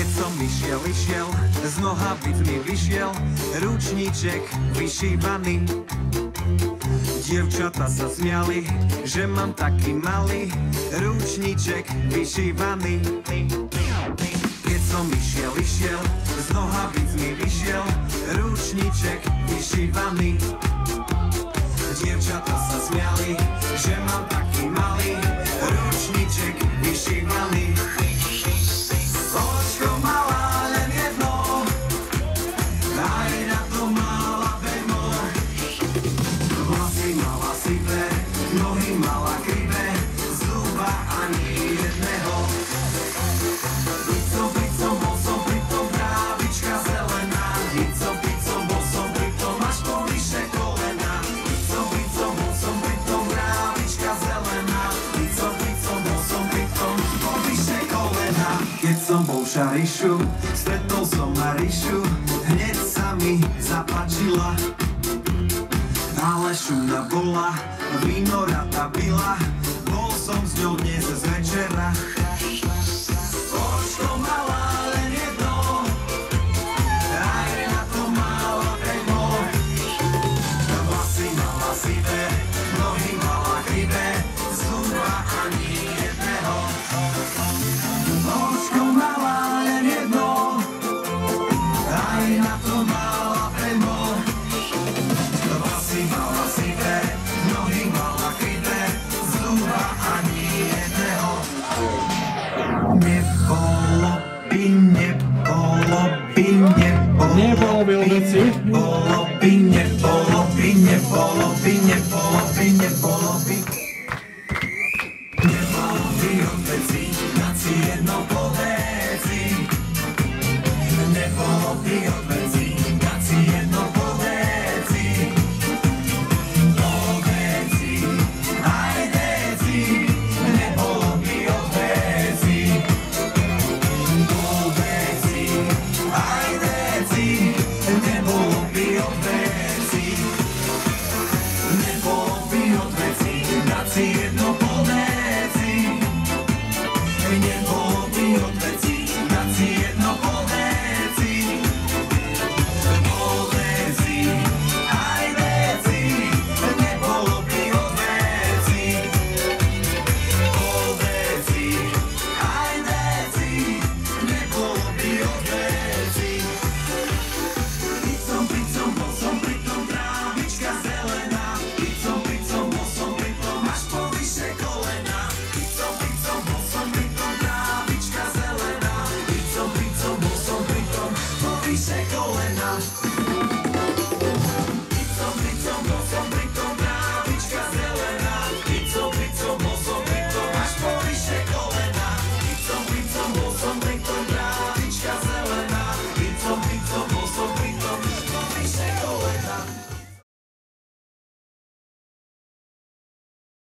išiel, išiel, z nohavic mi vyšiel, ručníček vyšívaný. Dievčata sa smiali, že mám taký malý ručníček vyšívaný. Keď som išiel, išiel, z nohavic mi vyšiel, ručníček vyšívaný. Keď som bol v Šarišu, stretol som Marišu, hneď sa mi zapáčila. Ale šumna bola, víno rada byla, bol som s ňou dnes z večera. Očko malá, len jedno, aj na to mala premo. Vlasy mala by, nebolo by, nebolo Nebolo by veci. Nebolo by, nebolo by, nebolo by, nebolo by, nebolo by. Nebolo by dať si jedno aj veci, nebolo by od veci. Nebolo by od veci, dať si jedno po veci. Nebolo by od veci, dať si jedno po